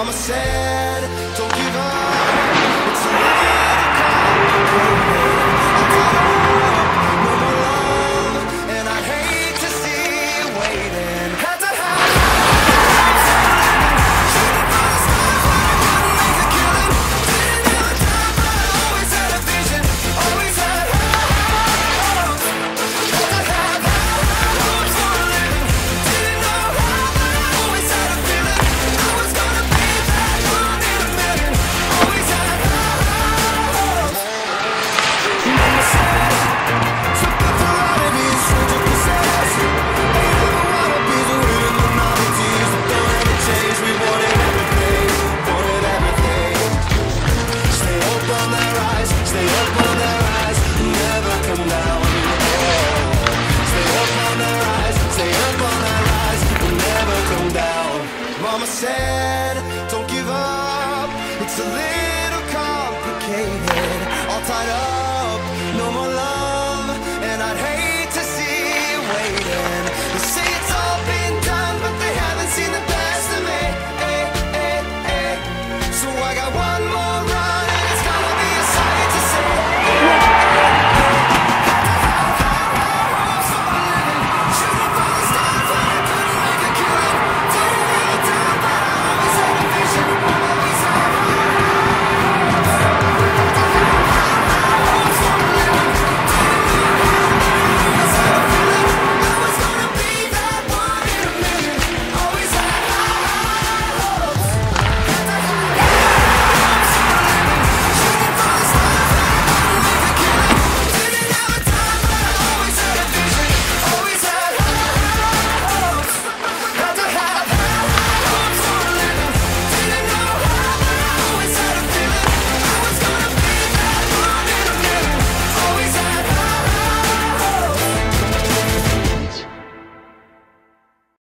I'm a sad It's a little complicated, all tied up.